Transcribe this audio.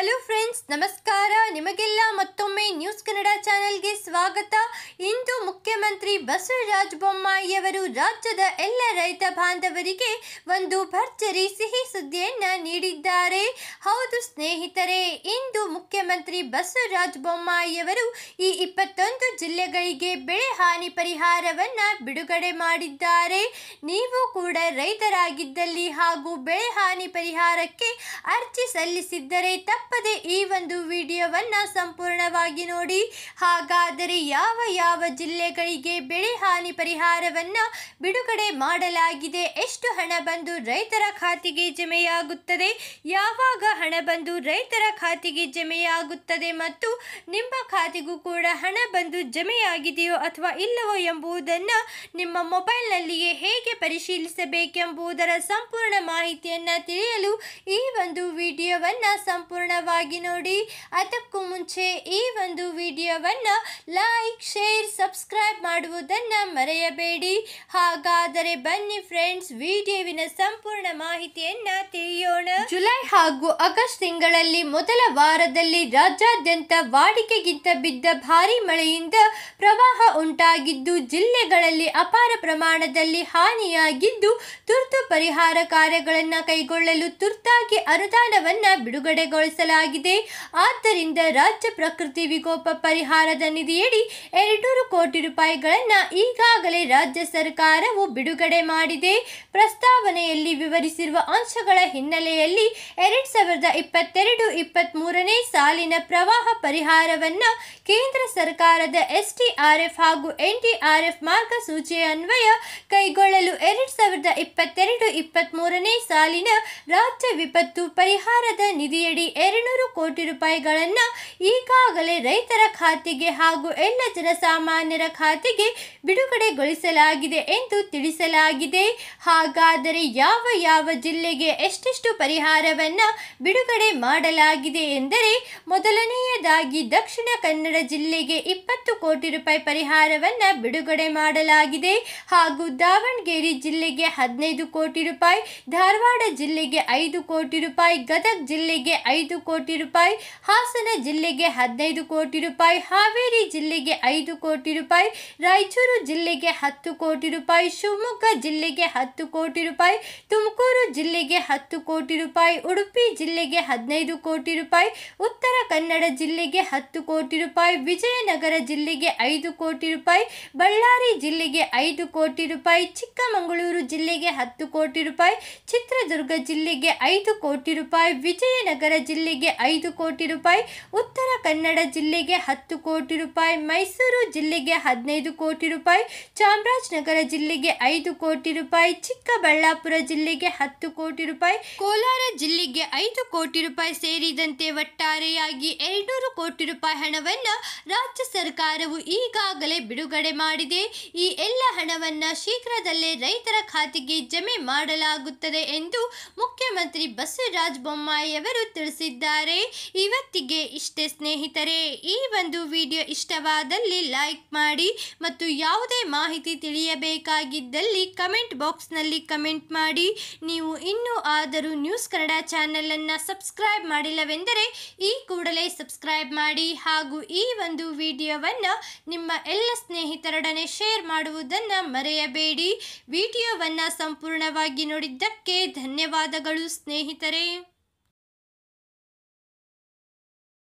Hello friends, ನಮಸ್ಕಾರ. ನಿಮಗೆಲ್ಲ ಮತ್ತೊಮ್ಮೆ ನ್ಯೂಸ್ ಕನ್ನಡ ಚಾನೆಲ್ಗೆ ಸ್ವಾಗತ. ಇಂದು ಮುಖ್ಯಮಂತ್ರಿ ಬಸವರಾಜ ಬೊಮ್ಮಾಯಿಯವರು ರಾಜ್ಯದ ಎಲ್ಲ ರೈತ ಬಾಂಧವರಿಗೆ ಒಂದು ಭರ್ಜರಿ ಸಿಹಿ ಸುದ್ದಿಯನ್ನ ನೀಡಿದ್ದಾರೆ. ಹೌದು ಸ್ನೇಹಿತರೆ, ಇಂದು ಮುಖ್ಯಮಂತ್ರಿ ಬಸವರಾಜ ಬೊಮ್ಮಾಯಿಯವರು ಈ ಇಪ್ಪತ್ತೊಂದು ಜಿಲ್ಲೆಗಳಿಗೆ ಬೆಳೆ ಹಾನಿ ಪರಿಹಾರವನ್ನ ಬಿಡುಗಡೆ ಮಾಡಿದ್ದಾರೆ. ನೀವು ಕೂಡ ರೈತರಾಗಿದ್ದಲ್ಲಿ ಹಾಗೂ ಬೆಳೆ ಹಾನಿ ಪರಿಹಾರಕ್ಕೆ ಅರ್ಜಿ ಸಲ್ಲಿಸಿದ್ದರೆ ತಪ್ಪದೆ ಈ ಒಂದು ವಿಡಿಯೋವನ್ನ ಸಂಪೂರ್ಣವಾಗಿ ನೋಡಿ, ಹಾಗಾದರೆ ಯಾವ ಯಾವ ಜಿಲ್ಲೆಗಳಿಗೆ ಬೆಳೆ ಹಾನಿ ಪರಿಹಾರವನ್ನ ಬಿಡುಗಡೆ ಮಾಡಲಾಗಿದೆ, ಎಷ್ಟು ಹಣ ಬಂದು ರೈತರ ಖಾತೆಗೆ ಜಮೆಯಾಗುತ್ತದೆ, ಯಾವಾಗ ಹಣ ಬಂದು ರೈತರ ಖಾತೆಗೆ ಜಮೆಯಾಗುತ್ತದೆ ಮತ್ತು ನಿಮ್ಮ ಖಾತೆಗೂ ಕೂಡ ಹಣ ಬಂದು ಜಮೆಯಾಗಿದೆಯೋ ಅಥವಾ ಇಲ್ಲವೋ ಎಂಬುದನ್ನು ನಿಮ್ಮ ಮೊಬೈಲ್ನಲ್ಲಿಯೇ ಹೇಗೆ ಪರಿಶೀಲಿಸಬೇಕೆಂಬುದರ ಸಂಪೂರ್ಣ ಮಾಹಿತಿಯನ್ನು ತಿಳಿಯಲು ಈ ಒಂದು ವಿಡಿಯೋವನ್ನ ಸಂಪೂರ್ಣವಾಗಿ ನೋಡಿ. ಅದಕ್ಕೂ ಮುಂಚೆ ಈ ಒಂದು ವಿಡಿಯೋವನ್ನು ಲೈಕ್ ಶೇರ್ ಸಬ್ಸ್ಕ್ರೈಬ್ ಮಾಡುವುದನ್ನು ಮರೆಯಬೇಡಿ. ಹಾಗಾದರೆ ಬನ್ನಿ ಫ್ರೆಂಡ್ಸ್ ವಿಡಿಯೋವಿನ ಸಂಪೂರ್ಣ ಮಾಹಿತಿಯನ್ನು ತಿಳಿಯೋಣ. ಜುಲೈ ಹಾಗೂ ಆಗಸ್ಟ್ ತಿಂಗಳಲ್ಲಿ ಮೊದಲ ವಾರದಲ್ಲಿ ರಾಜ್ಯಾದ್ಯಂತ ವಾಡಿಕೆಗಿಂತ ಬಿದ್ದ ಭಾರಿ ಮಳೆಯಿಂದ ಪ್ರವಾಹ ಉಂಟಾಗಿದ್ದು, ಜಿಲ್ಲೆಗಳಲ್ಲಿ ಅಪಾರ ಪ್ರಮಾಣದಲ್ಲಿ ಹಾನಿಯಾಗಿದ್ದು, ತುರ್ತು ಪರಿಹಾರ ಕಾರ್ಯಗಳನ್ನು ಕೈಗೊಳ್ಳಲು ತುರ್ತಾಗಿ ಅನುದಾನವನ್ನು ಬಿಡುಗಡೆಗೊಳಿಸಲಾಗಿದೆ. ಆದ್ದರಿಂದ ರಾಜ್ಯ ಪ್ರಕೃತಿ ವಿಕೋಪ ಪರಿಹಾರದ ನಿಧಿಯಡಿ ಎರಡ್ನೂರು ಕೋಟಿ ರೂಪಾಯಿಗಳನ್ನು ಈಗಾಗಲೇ ರಾಜ್ಯ ಸರ್ಕಾರವು ಬಿಡುಗಡೆ ಮಾಡಿದೆ. ಪ್ರಸ್ತಾವನೆಯಲ್ಲಿ ವಿವರಿಸಿರುವ ಅಂಶಗಳ ಹಿನ್ನೆಲೆಯಲ್ಲಿ ಎರಡ್ ಸಾವಿರದ ಇಪ್ಪತ್ತೆರಡು ಇಪ್ಪತ್ತ್ ಮೂರನೇ ಸಾಲಿನ ಪ್ರವಾಹ ಪರಿಹಾರವನ್ನ ಕೇಂದ್ರ ಸರ್ಕಾರದ ಎಸ್ಟಿಆರ್ಎಫ್ ಹಾಗೂ ಎನ್ಡಿಆರ್ಎಫ್ ಮಾರ್ಗಸೂಚಿ ಅನ್ವಯ ಕೈ ಸಾವಿರದ ಇಪ್ಪತ್ತೆರಡು ಇಪ್ಪತ್ತ್ಮೂರನೇ ಸಾಲಿನ ರಾಜ್ಯ ವಿಪತ್ತು ಪರಿಹಾರದ ನಿಧಿಯಡಿ ಎರಡುನೂರು ಕೋಟಿ ರೂಪಾಯಿಗಳನ್ನು ಈಗಾಗಲೇ ರೈತರ ಖಾತೆಗೆ ಹಾಗೂ ಎಲ್ಲ ಜನಸಾಮಾನ್ಯರ ಖಾತೆಗೆ ಬಿಡುಗಡೆಗೊಳಿಸಲಾಗಿದೆ ಎಂದು ತಿಳಿಸಲಾಗಿದೆ. ಹಾಗಾದರೆ ಯಾವ ಯಾವ ಜಿಲ್ಲೆಗೆ ಎಷ್ಟೆಷ್ಟು ಪರಿಹಾರವನ್ನು ಬಿಡುಗಡೆ ಮಾಡಲಾಗಿದೆ ಎಂದರೆ ಮೊದಲನೆಯದಾಗಿ ದಕ್ಷಿಣ ಕನ್ನಡ ಜಿಲ್ಲೆಗೆ ಇಪ್ಪತ್ತು ಕೋಟಿ ರೂಪಾಯಿ ಪರಿಹಾರವನ್ನು ಬಿಡುಗಡೆ ಮಾಡಲಾಗಿದೆ. ಹಾಗೂ ದಾವಣಗೆರೆ ಜಿಲ್ಲೆಗೆ ಹದಿನೈದು ಕೋಟಿ ರೂಪಾಯಿ, ಧಾರವಾಡ ಜಿಲ್ಲೆಗೆ ಐದು ಕೋಟಿ ರೂಪಾಯಿ, ಗದಗ ಜಿಲ್ಲೆಗೆ ಐದು ಕೋಟಿ ರೂಪಾಯಿ, ಹಾಸನ ಜಿಲ್ಲೆಗೆ ಹದಿನೈದು ಕೋಟಿ ರೂಪಾಯಿ, ಹಾವೇರಿ ಜಿಲ್ಲೆಗೆ ಐದು ಕೋಟಿ ರೂಪಾಯಿ, ರಾಯಚೂರು ಜಿಲ್ಲೆಗೆ ಹತ್ತು ಕೋಟಿ ರೂಪಾಯಿ, ಶಿವಮೊಗ್ಗ ಜಿಲ್ಲೆಗೆ ಹತ್ತು ಕೋಟಿ ರೂಪಾಯಿ, ತುಮಕೂರು ಜಿಲ್ಲೆಗೆ ಹತ್ತು ಕೋಟಿ ರೂಪಾಯಿ, ಉಡುಪಿ ಜಿಲ್ಲೆಗೆ ಹದಿನೈದು ಕೋಟಿ ರೂಪಾಯಿ, ಉತ್ತರ ಕನ್ನಡ ಜಿಲ್ಲೆಗೆ ಹತ್ತು ಕೋಟಿ ರೂಪಾಯಿ ವಿಜಯನಗರ ಜಿಲ್ಲೆಗೆ ಐದು ಕೋಟಿ ರೂಪಾಯಿ ಬಳ್ಳಾರಿ ಜಿಲ್ಲೆಗೆ ಐದು ಕೋಟಿ ರೂಪಾಯಿ ಚಿಕ್ಕಮಗಳೂರು ಜಿಲ್ಲೆಗೆ ಹತ್ತು ಕೋಟಿ ರೂಪಾಯಿ ಚಿತ್ರದುರ್ಗ ಜಿಲ್ಲೆಗೆ ಐದು ಕೋಟಿ ರೂಪಾಯಿ ವಿಜಯನಗರ ಜಿಲ್ಲೆಗೆ ಐದು ಕೋಟಿ ರೂಪಾಯಿ ಉತ್ತರ ಕನ್ನಡ ಜಿಲ್ಲೆಗೆ ಹತ್ತು ಕೋಟಿ ರೂಪಾಯಿ ಮೈಸೂರು ಜಿಲ್ಲೆಗೆ ಹದಿನೈದು ಕೋಟಿ ರೂಪಾಯಿ ಚಾಮರಾಜನಗರ ಜಿಲ್ಲೆಗೆ ಐದು ಕೋಟಿ ರೂಪಾಯಿ ಚಿಕ್ಕಬಳ್ಳಾಪುರ ಜಿಲ್ಲೆಗೆ ಹತ್ತು ಕೋಟಿ ರೂಪಾಯಿ ಕೋಲಾರ ಜಿಲ್ಲೆಗೆ ಐದು ಕೋಟಿ ರೂಪಾಯಿ ಸೇರಿದಂತೆ ಒಟ್ಟಾರೆಯಾಗಿ ಎರಡ್ನೂರು ಕೋಟಿ ರೂಪಾಯಿ ಹಣವನ್ನು ರಾಜ್ಯ ಸರ್ಕಾರವು ಈಗಾಗಲೇ ಬಿಡುಗಡೆ ಮಾಡಿದೆ. ಈ ಎಲ್ಲ ಹಣವನ್ನು ಶೀಘ್ರದಲ್ಲೇ ರೈತರ ಖಾತೆಗೆ ಜಮೆ ಮಾಡಲಾಗುತ್ತದೆ ಎಂದು ಮುಖ್ಯಮಂತ್ರಿ ಬಸವರಾಜ ಬೊಮ್ಮಾಯಿಯವರು ತಿಳಿಸಿದ್ದಾರೆ. ಇವತ್ತಿಗೆ ಇಷ್ಟೇ ಸ್ನೇಹಿತರೆ, ಈ ಒಂದು ವಿಡಿಯೋ ಇಷ್ಟವಾದಲ್ಲಿ ಲೈಕ್ ಮಾಡಿ ಮತ್ತು ಯಾವುದೇ ಮಾಹಿತಿ ತಿಳಿಯಬೇಕಾಗಿದ್ದಲ್ಲಿ ಕಮೆಂಟ್ ಬಾಕ್ಸ್ನಲ್ಲಿ ಕಮೆಂಟ್ ಮಾಡಿ. ನೀವು ಇನ್ನೂ ಆದರೂ ನ್ಯೂಸ್ ಕನ್ನಡ ಚಾನಲನ್ನು ಸಬ್ಸ್ಕ್ರೈಬ್ ಮಾಡಿಲ್ಲವೆಂದರೆ ಈ ಕೂಡಲೇ ಸಬ್ಸ್ಕ್ರೈಬ್ ಮಾಡಿ ಹಾಗೂ ಈ ಒಂದು ವಿಡಿಯೋವನ್ನು ನಿಮ್ಮ ಎಲ್ಲ ಸ್ನೇಹಿತರೊಡನೆ ಶೇರ್ ಮಾಡುವುದನ್ನು ಮರೆಯಬೇಡಿ. ವಿಡಿಯೋವನ್ನು ಸಂಪೂರ್ಣವಾಗಿ ನೋಡಿದ್ದಕ್ಕೆ ಧನ್ಯವಾದಗಳು ಸ್ನೇಹಿತರೆ.